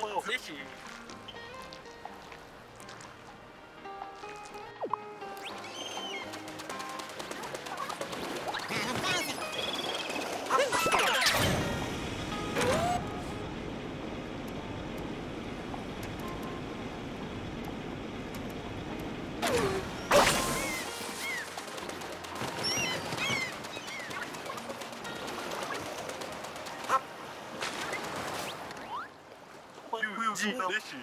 我们一起。你的心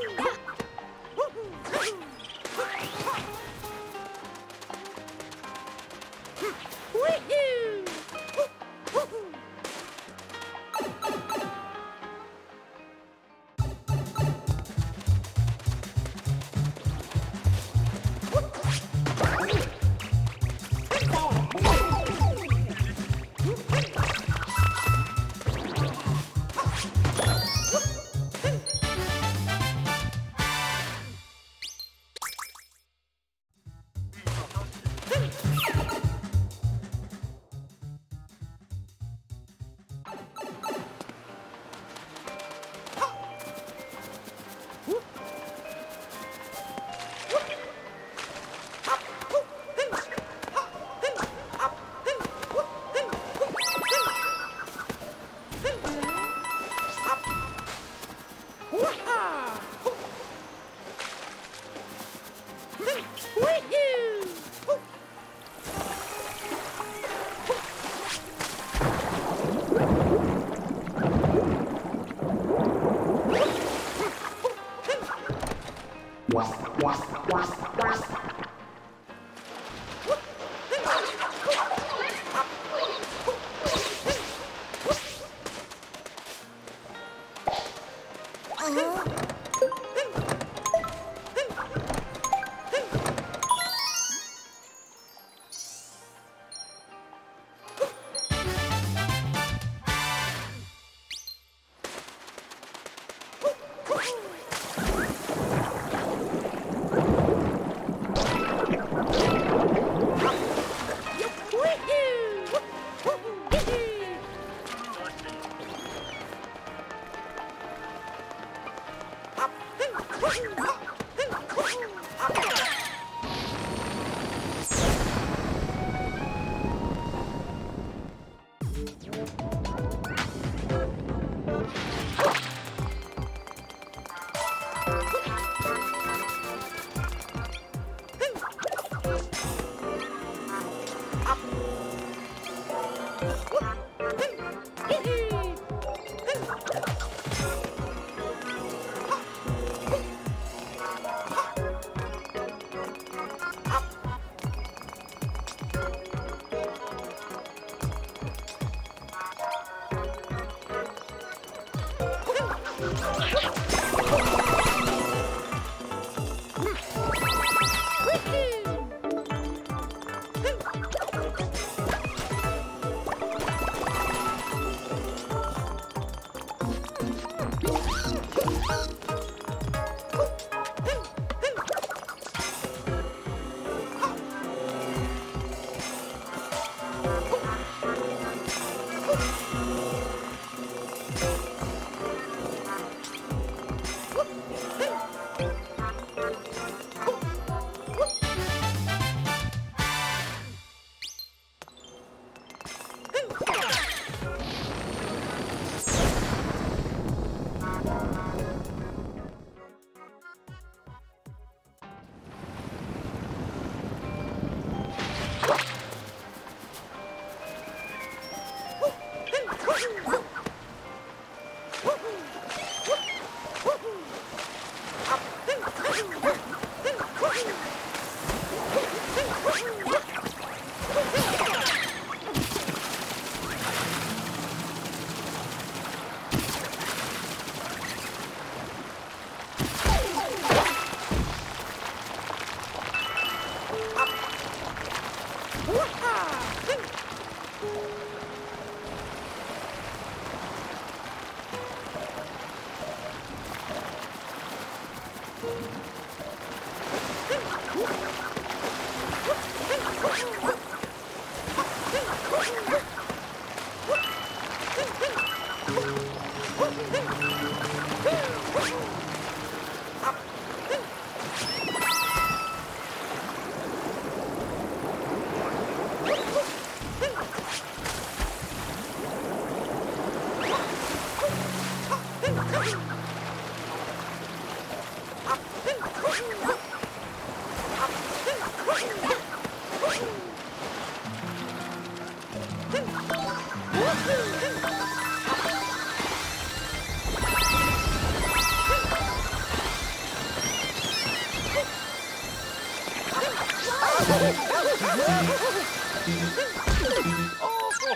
Yeah.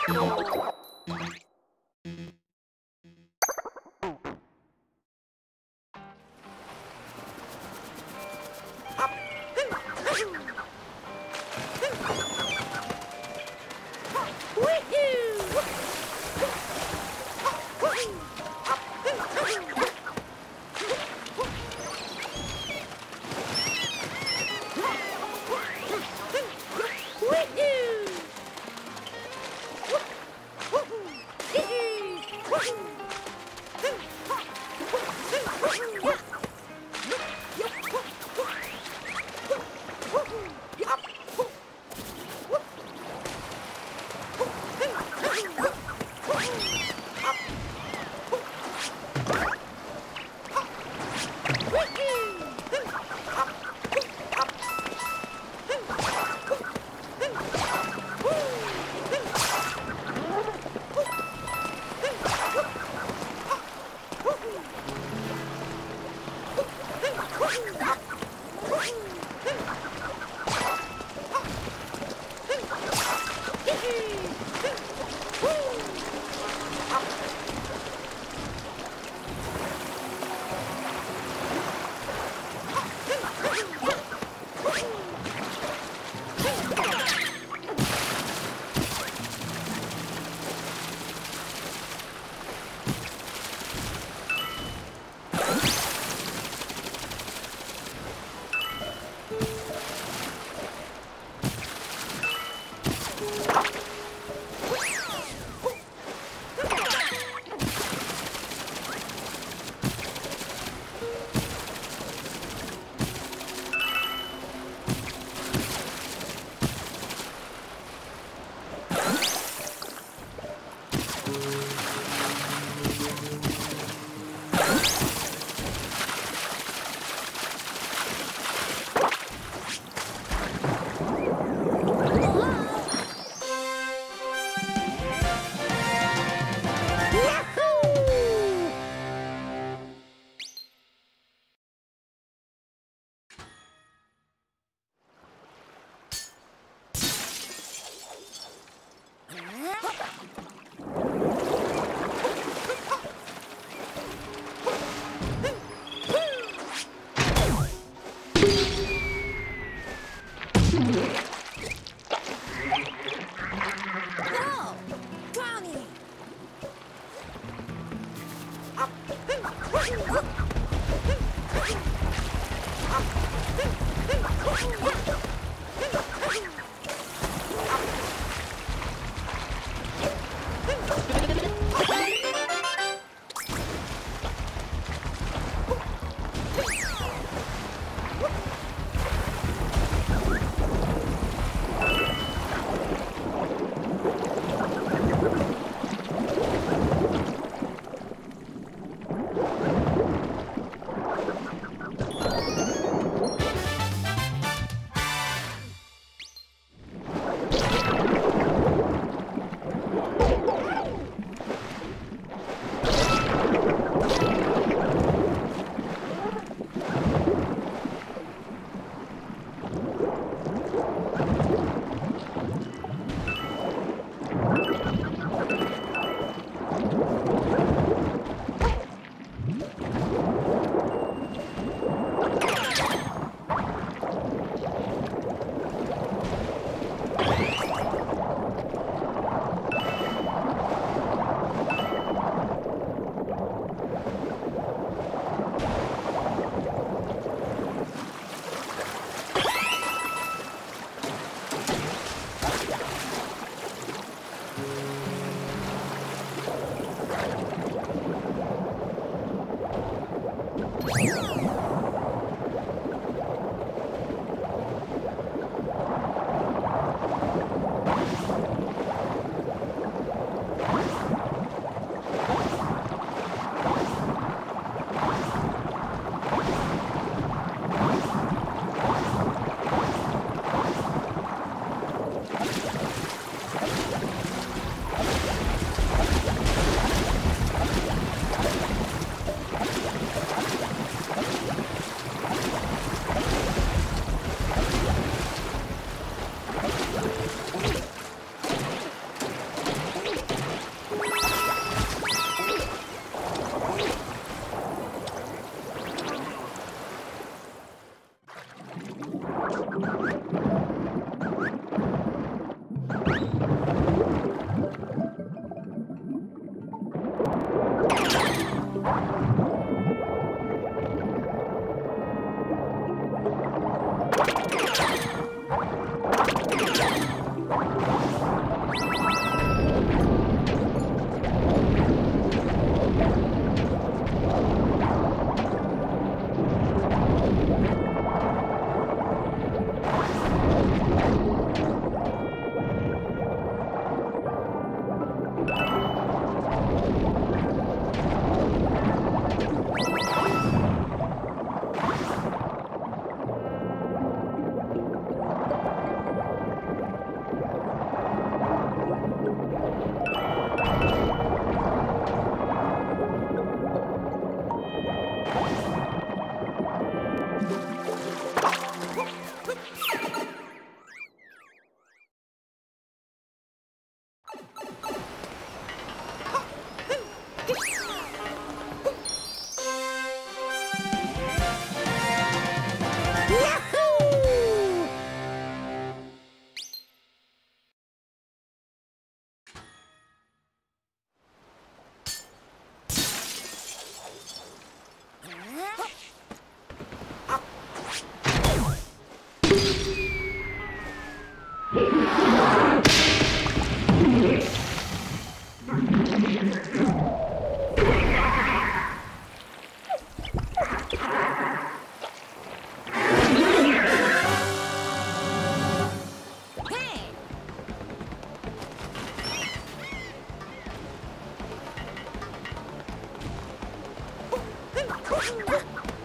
Oh, Oh! Music?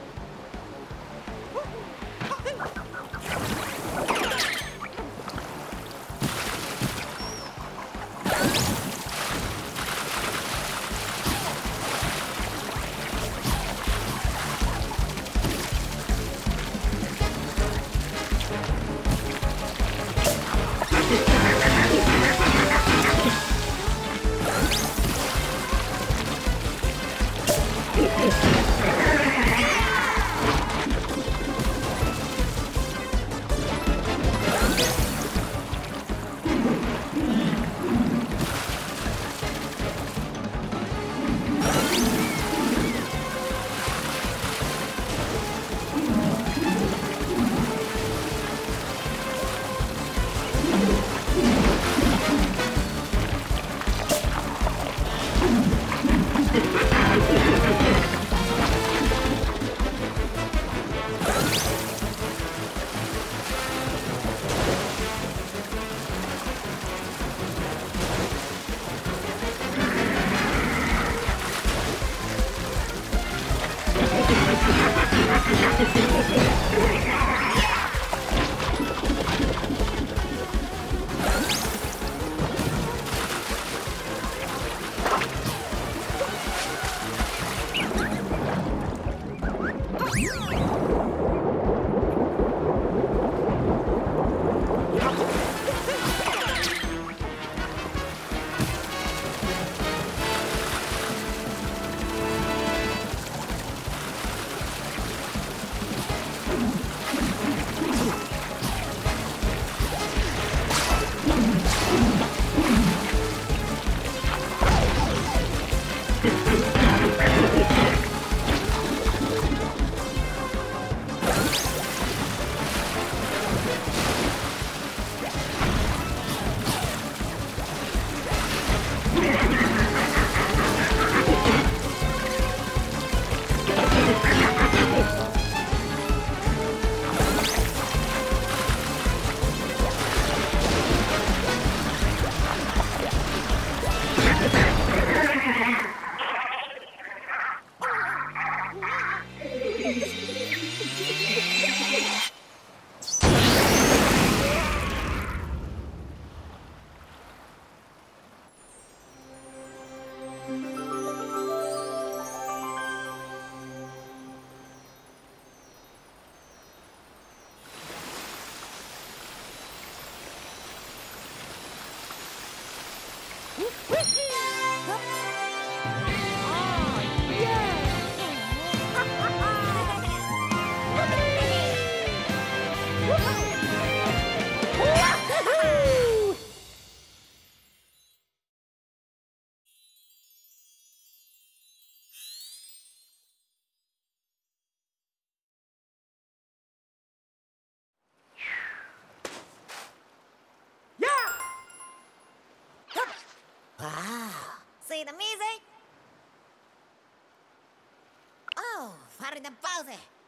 Oh, fare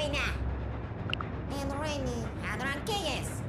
Stephen Quina? And Rainy Adran Keyes?